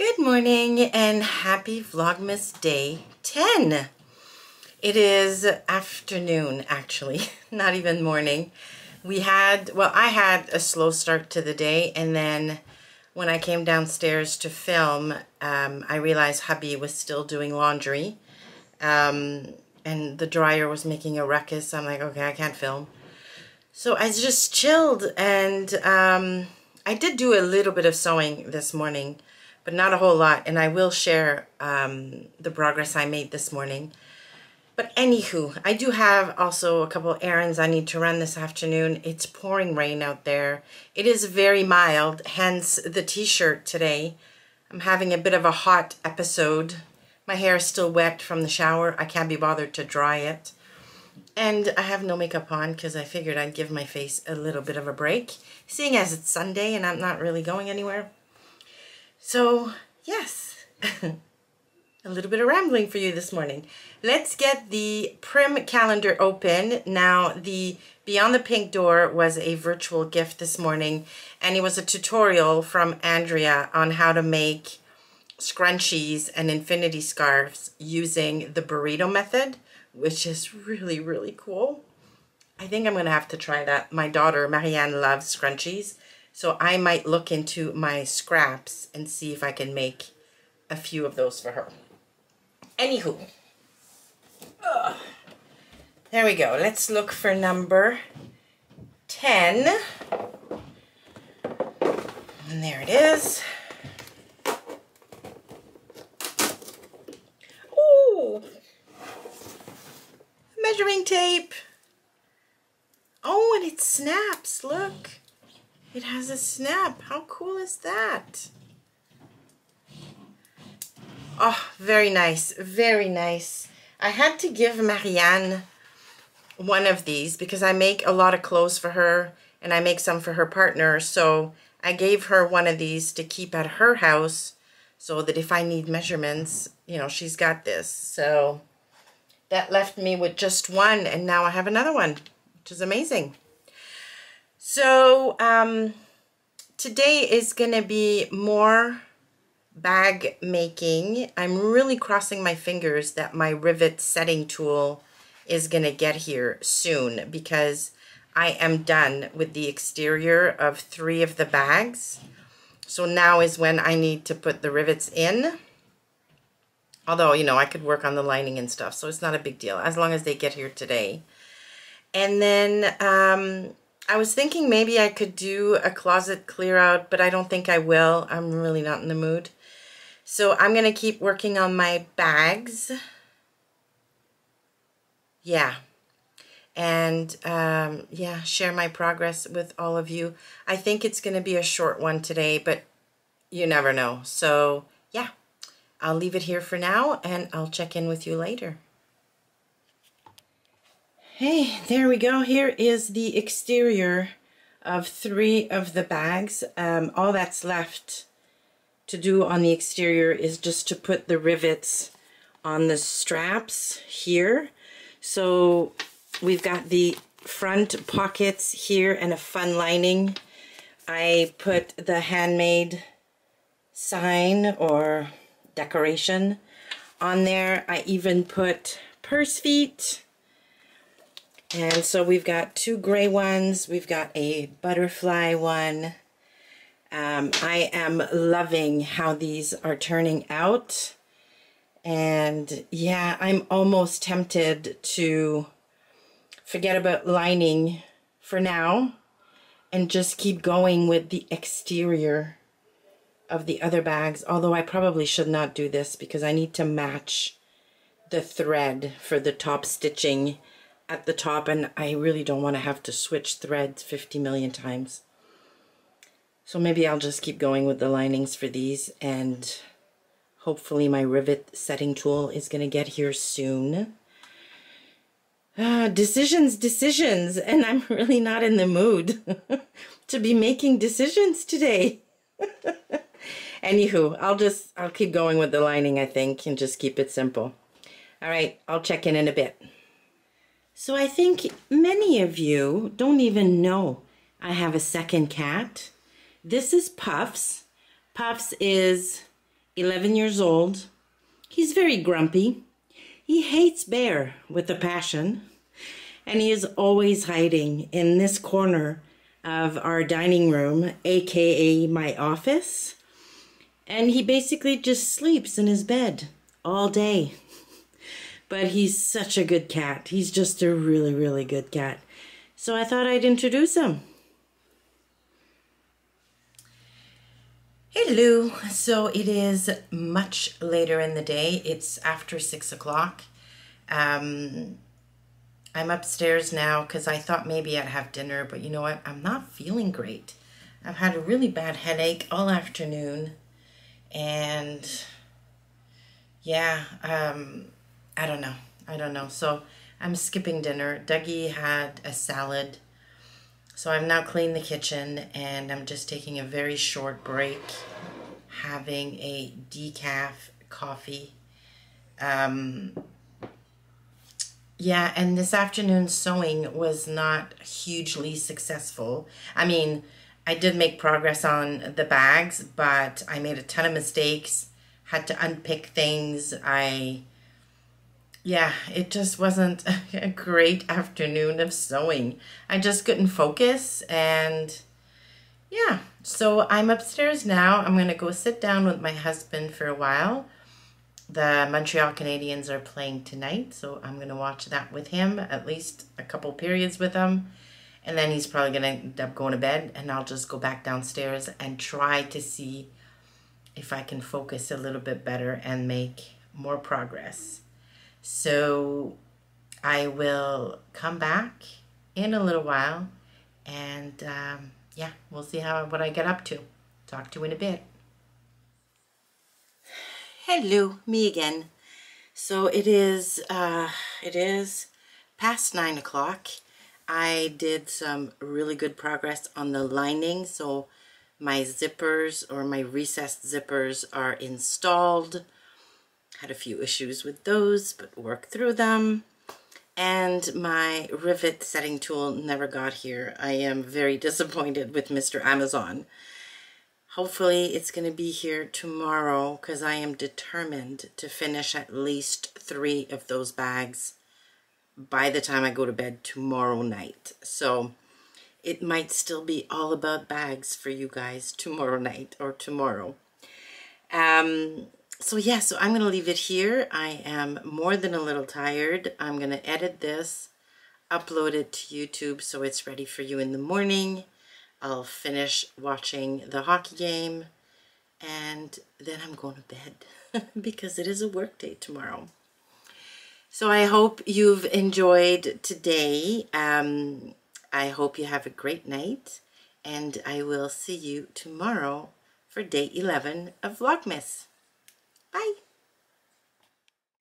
Good morning and happy Vlogmas day 10. It is afternoon actually, not even morning. We had, well I had a slow start to the day and then when I came downstairs to film, um, I realized hubby was still doing laundry um, and the dryer was making a ruckus. I'm like, okay, I can't film. So I just chilled and um, I did do a little bit of sewing this morning but not a whole lot. And I will share um, the progress I made this morning. But anywho, I do have also a couple errands I need to run this afternoon. It's pouring rain out there. It is very mild, hence the t-shirt today. I'm having a bit of a hot episode. My hair is still wet from the shower. I can't be bothered to dry it. And I have no makeup on because I figured I'd give my face a little bit of a break. Seeing as it's Sunday and I'm not really going anywhere. So, yes, a little bit of rambling for you this morning. Let's get the Prym calendar open. Now, the Beyond the Pink Door was a virtual gift this morning, and it was a tutorial from Andrea on how to make scrunchies and infinity scarves using the burrito method, which is really, really cool. I think I'm going to have to try that. My daughter, Marianne, loves scrunchies. So I might look into my scraps and see if I can make a few of those for her. Anywho. Ugh. There we go. Let's look for number 10. And there it is. Ooh! Measuring tape. Oh, and it snaps. Look. It has a snap. How cool is that? Oh, very nice. Very nice. I had to give Marianne one of these because I make a lot of clothes for her and I make some for her partner. So I gave her one of these to keep at her house so that if I need measurements, you know, she's got this. So that left me with just one and now I have another one, which is amazing. So um, today is going to be more bag making. I'm really crossing my fingers that my rivet setting tool is going to get here soon because I am done with the exterior of three of the bags. So now is when I need to put the rivets in. Although, you know, I could work on the lining and stuff, so it's not a big deal as long as they get here today. And then um, I was thinking maybe I could do a closet clear out, but I don't think I will. I'm really not in the mood. So I'm going to keep working on my bags. Yeah. And um, yeah, share my progress with all of you. I think it's going to be a short one today, but you never know. So yeah, I'll leave it here for now and I'll check in with you later. Hey, there we go. Here is the exterior of three of the bags. Um, all that's left to do on the exterior is just to put the rivets on the straps here. So we've got the front pockets here and a fun lining. I put the handmade sign or decoration on there. I even put purse feet and so we've got two gray ones. We've got a butterfly one. Um, I am loving how these are turning out. And yeah, I'm almost tempted to forget about lining for now and just keep going with the exterior of the other bags. Although I probably should not do this because I need to match the thread for the top stitching at the top and I really don't want to have to switch threads 50 million times. So maybe I'll just keep going with the linings for these and hopefully my rivet setting tool is going to get here soon. Uh, decisions, decisions, and I'm really not in the mood to be making decisions today. Anywho, I'll just, I'll keep going with the lining, I think, and just keep it simple. All right, I'll check in in a bit. So I think many of you don't even know I have a second cat. This is Puffs. Puffs is 11 years old. He's very grumpy. He hates Bear with a passion, and he is always hiding in this corner of our dining room, aka my office. And he basically just sleeps in his bed all day. But he's such a good cat. He's just a really, really good cat. So I thought I'd introduce him. Hello. So it is much later in the day. It's after six o'clock. Um, I'm upstairs now because I thought maybe I'd have dinner, but you know what? I'm not feeling great. I've had a really bad headache all afternoon, and yeah, um, I don't know. I don't know. So I'm skipping dinner. Dougie had a salad. So I've now cleaned the kitchen and I'm just taking a very short break, having a decaf coffee. Um, yeah, and this afternoon's sewing was not hugely successful. I mean, I did make progress on the bags, but I made a ton of mistakes, had to unpick things. I, yeah, it just wasn't a great afternoon of sewing. I just couldn't focus and yeah, so I'm upstairs now. I'm going to go sit down with my husband for a while the Montreal Canadiens are playing tonight, so I'm going to watch that with him, at least a couple periods with him. And then he's probably going to end up going to bed, and I'll just go back downstairs and try to see if I can focus a little bit better and make more progress. So I will come back in a little while, and um, yeah, we'll see how what I get up to. Talk to you in a bit. Hello, me again. So it is, uh, it is past nine o'clock. I did some really good progress on the lining. So my zippers or my recessed zippers are installed. Had a few issues with those, but worked through them. And my rivet setting tool never got here. I am very disappointed with Mr. Amazon. Hopefully it's going to be here tomorrow because I am determined to finish at least three of those bags by the time I go to bed tomorrow night. So it might still be all about bags for you guys tomorrow night or tomorrow. Um, so yeah, so I'm going to leave it here. I am more than a little tired. I'm going to edit this, upload it to YouTube so it's ready for you in the morning. I'll finish watching the hockey game and then I'm going to bed because it is a work day tomorrow. So I hope you've enjoyed today. Um, I hope you have a great night and I will see you tomorrow for day 11 of Vlogmas. Bye.